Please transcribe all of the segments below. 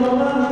nomor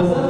Arrasando.